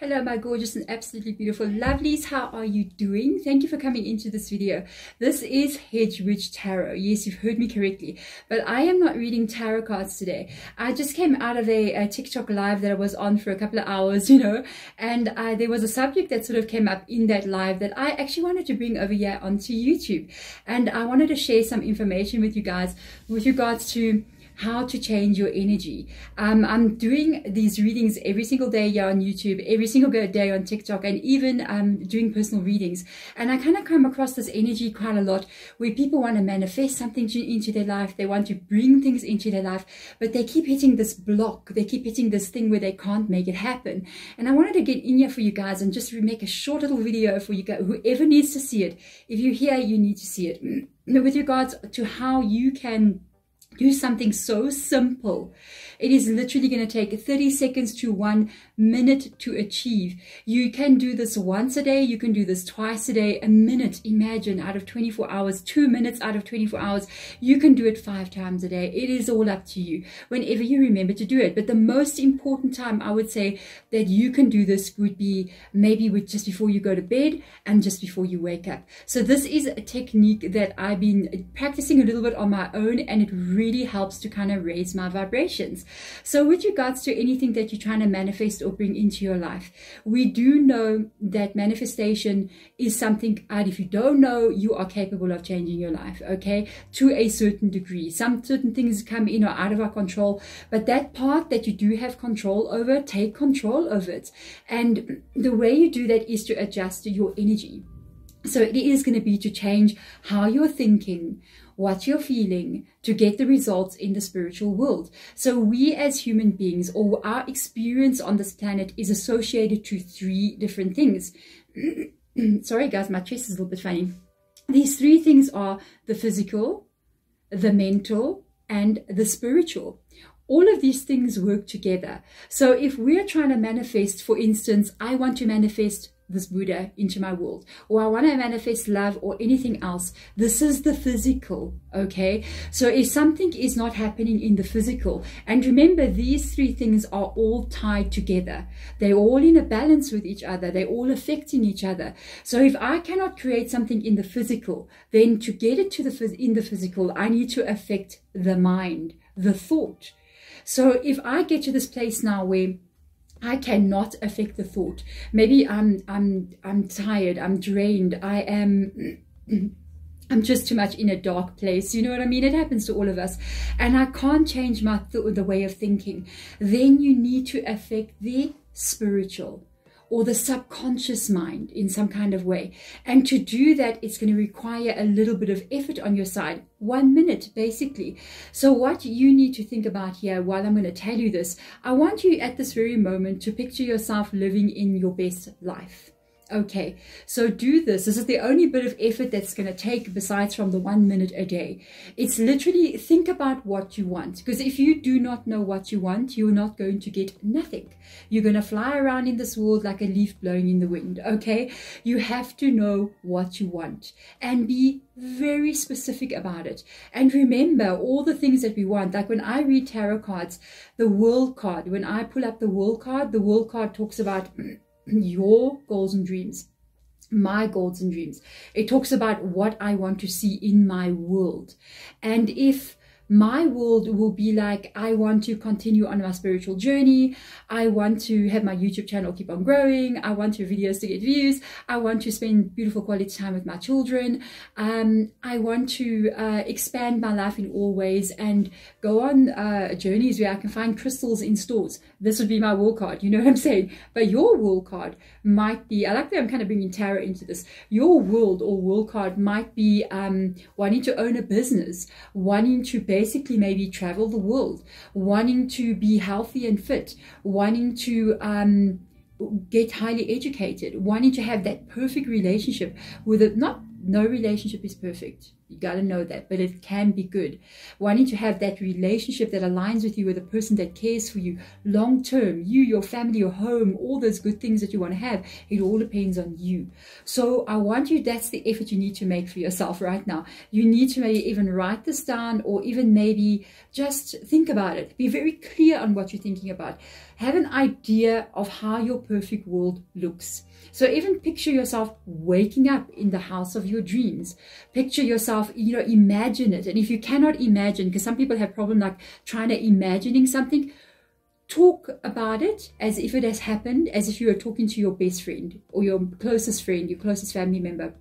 Hello, my gorgeous and absolutely beautiful lovelies. How are you doing? Thank you for coming into this video. This is Hedge Tarot. Yes, you've heard me correctly, but I am not reading tarot cards today. I just came out of a, a TikTok live that I was on for a couple of hours, you know, and I, there was a subject that sort of came up in that live that I actually wanted to bring over here onto YouTube. And I wanted to share some information with you guys with regards to how to change your energy. Um, I'm doing these readings every single day here on YouTube, every single day on TikTok, and even um, doing personal readings. And I kind of come across this energy quite a lot where people want to manifest something to, into their life. They want to bring things into their life, but they keep hitting this block. They keep hitting this thing where they can't make it happen. And I wanted to get in here for you guys and just make a short little video for you guys, whoever needs to see it. If you're here, you need to see it. With regards to how you can do something so simple. It is literally going to take 30 seconds to one minute to achieve. You can do this once a day. You can do this twice a day. A minute, imagine, out of 24 hours, two minutes out of 24 hours. You can do it five times a day. It is all up to you whenever you remember to do it. But the most important time I would say that you can do this would be maybe with just before you go to bed and just before you wake up. So this is a technique that I've been practicing a little bit on my own and it really really helps to kind of raise my vibrations. So with regards to anything that you're trying to manifest or bring into your life, we do know that manifestation is something, and if you don't know, you are capable of changing your life, okay, to a certain degree. Some certain things come in or out of our control, but that part that you do have control over, take control of it. And the way you do that is to adjust your energy. So it is going to be to change how you're thinking, what you're feeling to get the results in the spiritual world. So we as human beings or our experience on this planet is associated to three different things. Sorry guys, my chest is a little bit funny. These three things are the physical, the mental, and the spiritual all of these things work together. So if we're trying to manifest, for instance, I want to manifest this Buddha into my world, or I want to manifest love or anything else. This is the physical, okay? So if something is not happening in the physical, and remember, these three things are all tied together. They're all in a balance with each other. They're all affecting each other. So if I cannot create something in the physical, then to get it to the in the physical, I need to affect the mind, the thought. So if I get to this place now where I cannot affect the thought. Maybe I'm I'm I'm tired, I'm drained, I am I'm just too much in a dark place. You know what I mean? It happens to all of us. And I can't change my th- the way of thinking. Then you need to affect the spiritual or the subconscious mind in some kind of way. And to do that, it's going to require a little bit of effort on your side. One minute, basically. So what you need to think about here while I'm going to tell you this, I want you at this very moment to picture yourself living in your best life. Okay, so do this. This is the only bit of effort that's going to take besides from the one minute a day. It's literally think about what you want. Because if you do not know what you want, you're not going to get nothing. You're going to fly around in this world like a leaf blowing in the wind. Okay, you have to know what you want and be very specific about it. And remember all the things that we want. Like when I read tarot cards, the world card, when I pull up the world card, the world card talks about. your goals and dreams my goals and dreams. It talks about what I want to see in my world. And if my world will be like I want to continue on my spiritual journey. I want to have my YouTube channel keep on growing. I want your videos to get views. I want to spend beautiful quality time with my children. Um, I want to uh, expand my life in all ways and go on uh, journeys where I can find crystals in stores. This would be my wall card. You know what I'm saying? But your wall card might be, I like that I'm kind of bringing tarot into this. Your world or wall card might be um, wanting to own a business, wanting to basically maybe travel the world, wanting to be healthy and fit, wanting to um, get highly educated, wanting to have that perfect relationship with it. Not no relationship is perfect You got to know that, but it can be good. Wanting to have that relationship that aligns with you with a person that cares for you long term, you, your family, your home, all those good things that you want to have, it all depends on you. So I want you, that's the effort you need to make for yourself right now. You need to maybe even write this down or even maybe just think about it. Be very clear on what you're thinking about. Have an idea of how your perfect world looks. So even picture yourself waking up in the house of your dreams. Picture yourself, you know, imagine it. And if you cannot imagine, because some people have problem like trying to imagining something, talk about it as if it has happened, as if you are talking to your best friend or your closest friend, your closest family member.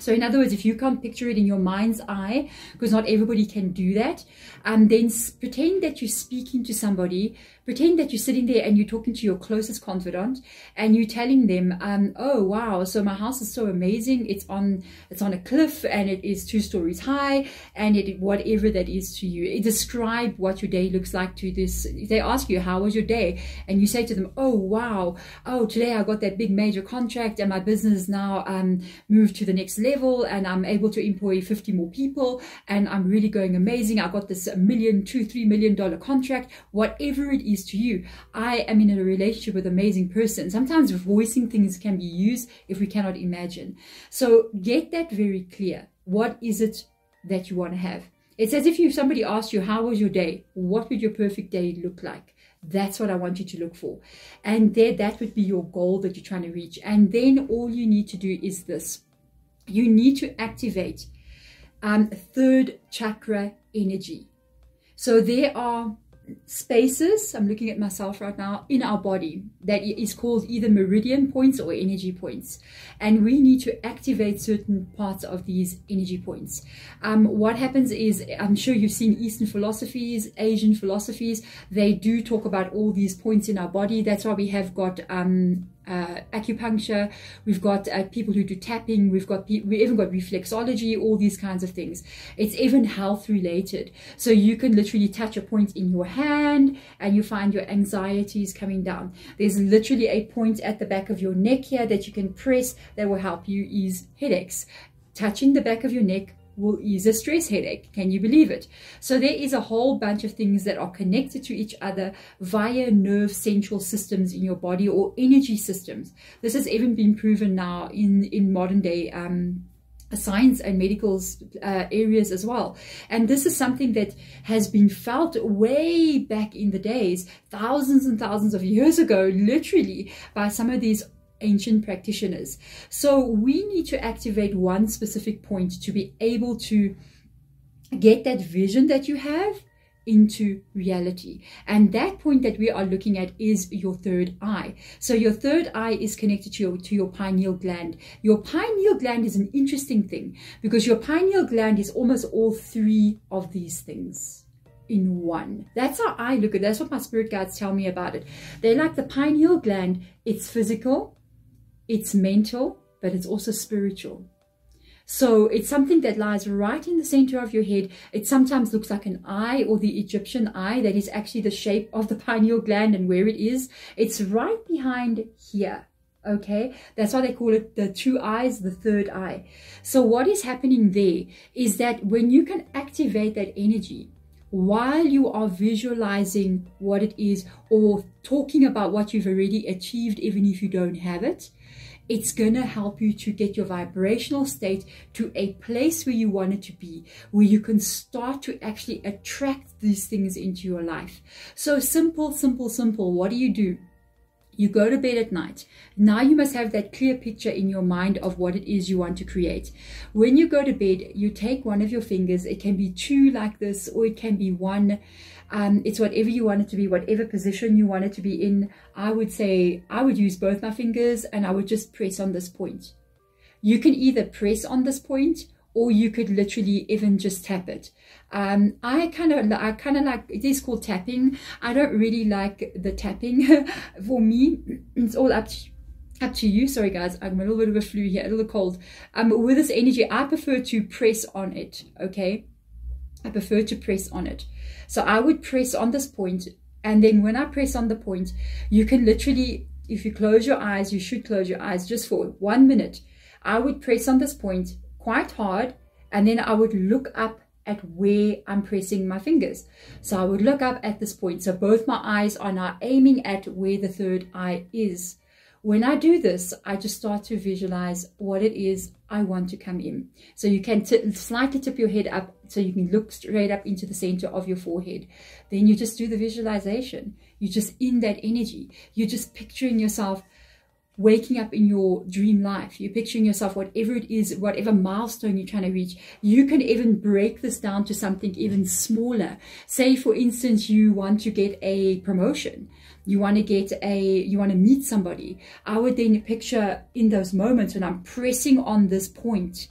So in other words, if you can't picture it in your mind's eye, because not everybody can do that, um, then pretend that you're speaking to somebody pretend that you're sitting there and you're talking to your closest confidant and you're telling them um, oh wow so my house is so amazing. It's on it's on a cliff and it is two stories high and it whatever that is to you. Describe what your day looks like to this they ask you how was your day? And you say to them oh wow. Oh today i got that big major contract and my business now um, moved to the next level and i'm able to employ 50 more people and i'm really going amazing i got this million two three million dollar contract whatever it is to you. I am in a relationship with amazing person. Sometimes voicing things can be used if we cannot imagine. So get that very clear. What is it that you want to have? It's as if you somebody asked you, how was your day? What would your perfect day look like? That's what I want you to look for. And there, that would be your goal that you're trying to reach. And then all you need to do is this. You need to activate um, third chakra energy. So there are spaces, I'm looking at myself right now, in our body that is called either meridian points or energy points. And we need to activate certain parts of these energy points. Um, what happens is, I'm sure you've seen Eastern philosophies, Asian philosophies, they do talk about all these points in our body. That's why we have got um, uh, acupuncture, we've got uh, people who do tapping, we've got we even got reflexology, all these kinds of things. It's even health related. So you can literally touch a point in your hand and you find your anxieties coming down. There's literally a point at the back of your neck here that you can press that will help you ease headaches. Touching the back of your neck will ease a stress headache. Can you believe it? So there is a whole bunch of things that are connected to each other via nerve central systems in your body or energy systems. This has even been proven now in, in modern day um, science and medical uh, areas as well. And this is something that has been felt way back in the days, thousands and thousands of years ago, literally, by some of these ancient practitioners. So we need to activate one specific point to be able to get that vision that you have into reality. And that point that we are looking at is your third eye. So your third eye is connected to your, to your pineal gland. Your pineal gland is an interesting thing because your pineal gland is almost all three of these things in one. That's how I look at it. That's what my spirit guides tell me about it. They like the pineal gland. It's physical, it's mental, but it's also spiritual. So it's something that lies right in the center of your head. It sometimes looks like an eye or the Egyptian eye that is actually the shape of the pineal gland and where it is. It's right behind here. Okay, that's why they call it the two eyes, the third eye. So what is happening there is that when you can activate that energy, while you are visualizing what it is or talking about what you've already achieved, even if you don't have it, it's going to help you to get your vibrational state to a place where you want it to be, where you can start to actually attract these things into your life. So simple, simple, simple. What do you do? You go to bed at night. Now you must have that clear picture in your mind of what it is you want to create. When you go to bed, you take one of your fingers. It can be two like this, or it can be one. Um, it's whatever you want it to be, whatever position you want it to be in. I would say I would use both my fingers and I would just press on this point. You can either press on this point or you could literally even just tap it. Um, I kind of, I kind of like, it is called tapping. I don't really like the tapping. For me, it's all up to, up to you. Sorry guys, I'm a little bit of a flu here, a little cold. Um, with this energy, I prefer to press on it, okay? I prefer to press on it. So I would press on this point, and then when I press on the point, you can literally, if you close your eyes, you should close your eyes just for one minute. I would press on this point quite hard And then I would look up at where I'm pressing my fingers. So I would look up at this point. So both my eyes are now aiming at where the third eye is. When I do this, I just start to visualize what it is I want to come in. So you can slightly tip your head up so you can look straight up into the center of your forehead. Then you just do the visualization. You're just in that energy. You're just picturing yourself waking up in your dream life. You're picturing yourself, whatever it is, whatever milestone you're trying to reach. You can even break this down to something even smaller. Say, for instance, you want to get a promotion. You want to get a, you want to meet somebody. I would then picture in those moments when I'm pressing on this point,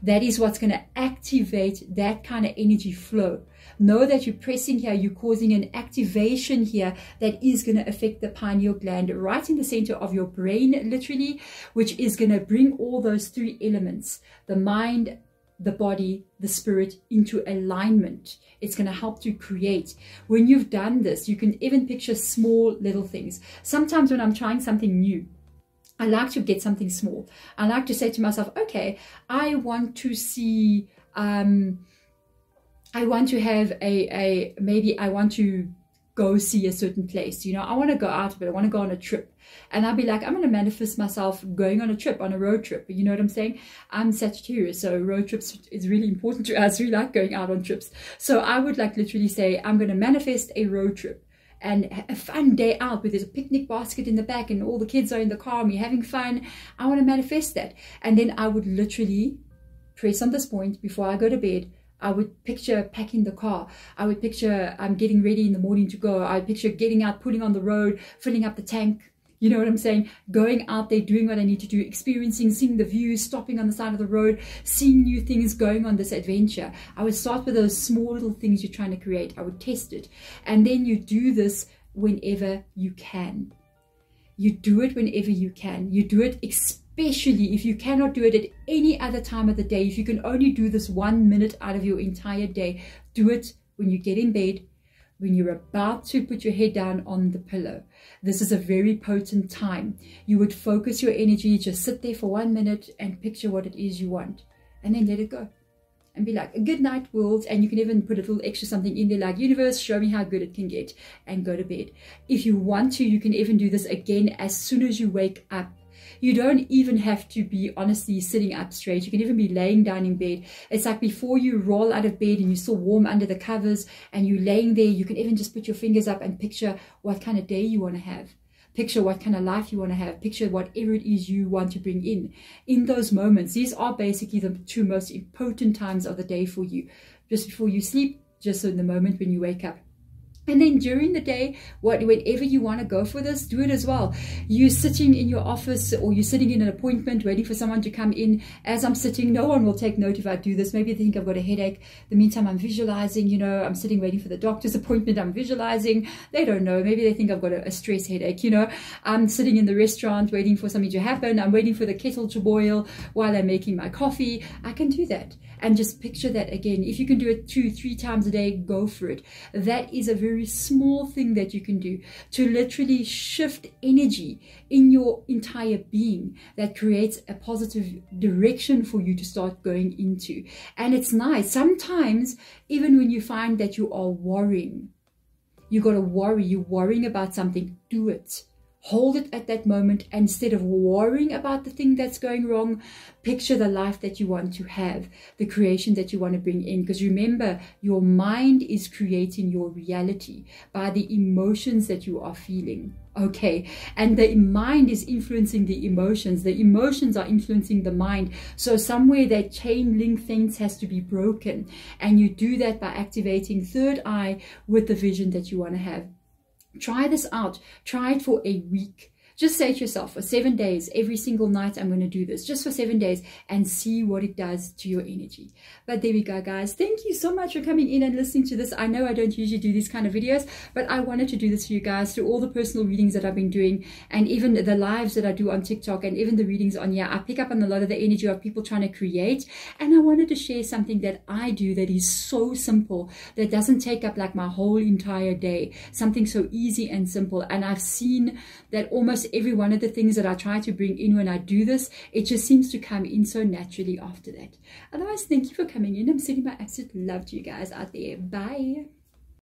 that is what's going to activate that kind of energy flow. Know that you're pressing here, you're causing an activation here that is going to affect the pineal gland right in the center of your brain, literally, which is going to bring all those three elements the mind, the body, the spirit into alignment. It's going to help to create. When you've done this, you can even picture small little things. Sometimes when I'm trying something new, I like to get something small. I like to say to myself, okay, I want to see um, I want to have a, a maybe I want to go see a certain place. You know, I want to go out, but I want to go on a trip. And I'll be like, I'm going to manifest myself going on a trip, on a road trip. You know what I'm saying? I'm Sagittarius, so road trips is really important to us. We like going out on trips. So I would like literally say, I'm going to manifest a road trip and a fun day out where there's a picnic basket in the back and all the kids are in the car and we're having fun. I want to manifest that. And then I would literally press on this point before I go to bed I would picture packing the car. I would picture I'm um, getting ready in the morning to go. I would picture getting out, pulling on the road, filling up the tank. You know what I'm saying? Going out there, doing what I need to do, experiencing, seeing the views, stopping on the side of the road, seeing new things, going on this adventure. I would start with those small little things you're trying to create. I would test it. And then you do this whenever you can. You do it whenever you can. You do it especially if you cannot do it at any other time of the day. If you can only do this one minute out of your entire day, do it when you get in bed, when you're about to put your head down on the pillow. This is a very potent time. You would focus your energy, just sit there for one minute and picture what it is you want, and then let it go and be like, a good night world. And you can even put a little extra something in there like, universe, show me how good it can get and go to bed. If you want to, you can even do this again as soon as you wake up. You don't even have to be honestly sitting up straight. You can even be laying down in bed. It's like before you roll out of bed and you're still warm under the covers and you're laying there, you can even just put your fingers up and picture what kind of day you want to have. Picture what kind of life you want to have. Picture whatever it is you want to bring in. In those moments, these are basically the two most important times of the day for you. Just before you sleep, just in the moment when you wake up. And then during the day, what, whenever you want to go for this, do it as well. You're sitting in your office or you're sitting in an appointment waiting for someone to come in. As I'm sitting, no one will take note if I do this. Maybe they think I've got a headache. The meantime, I'm visualizing, you know, I'm sitting waiting for the doctor's appointment. I'm visualizing. They don't know. Maybe they think I've got a, a stress headache, you know. I'm sitting in the restaurant waiting for something to happen. I'm waiting for the kettle to boil while I'm making my coffee. I can do that and just picture that again. If you can do it two, three times a day, go for it. That is a very small thing that you can do to literally shift energy in your entire being that creates a positive direction for you to start going into. And it's nice. Sometimes, even when you find that you are worrying, you got to worry, you're worrying about something, do it hold it at that moment instead of worrying about the thing that's going wrong picture the life that you want to have the creation that you want to bring in. Because remember your mind is creating your reality by the emotions that you are feeling okay? And the mind is influencing the emotions. The emotions are influencing the mind. So somewhere that chain link things has to be broken. And you do that by activating third eye with the vision that you want to have Try this out. Try it for a week. Just say to yourself, for seven days, every single night, I'm going to do this just for seven days and see what it does to your energy. But there we go, guys. Thank you so much for coming in and listening to this. I know I don't usually do these kind of videos, but I wanted to do this for you guys through all the personal readings that I've been doing and even the lives that I do on TikTok and even the readings on here. I pick up on a lot of the energy of people trying to create. And I wanted to share something that I do that is so simple, that doesn't take up like my whole entire day. Something so easy and simple. And I've seen that almost every one of the things that I try to bring in when I do this, it just seems to come in so naturally after that. Otherwise, thank you for coming in. I'm sending my absolute love to you guys out there. Bye.